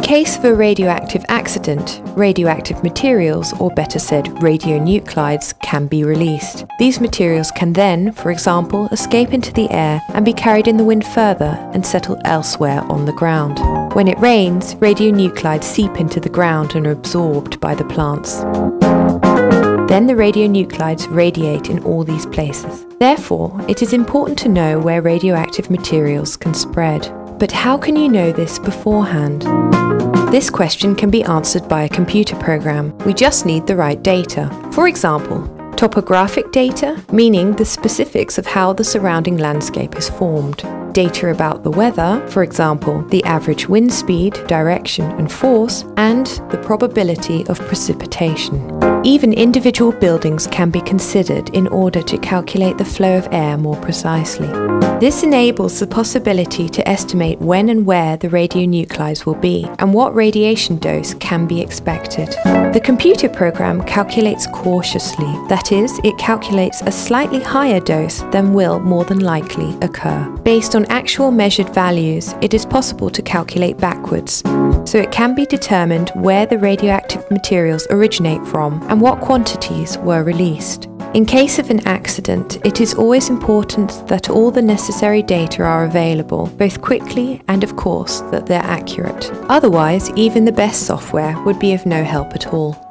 case of a radioactive accident, radioactive materials, or better said, radionuclides, can be released. These materials can then, for example, escape into the air and be carried in the wind further and settle elsewhere on the ground. When it rains, radionuclides seep into the ground and are absorbed by the plants. Then the radionuclides radiate in all these places. Therefore, it is important to know where radioactive materials can spread. But how can you know this beforehand? This question can be answered by a computer program. We just need the right data. For example, topographic data, meaning the specifics of how the surrounding landscape is formed. Data about the weather, for example, the average wind speed, direction, and force, and the probability of precipitation. Even individual buildings can be considered in order to calculate the flow of air more precisely. This enables the possibility to estimate when and where the radionuclides will be and what radiation dose can be expected. The computer program calculates cautiously, that is, it calculates a slightly higher dose than will more than likely occur. Based on actual measured values, it is possible to calculate backwards, so it can be determined where the radioactive materials originate from and what quantities were released. In case of an accident, it is always important that all the necessary data are available, both quickly and of course that they're accurate. Otherwise, even the best software would be of no help at all.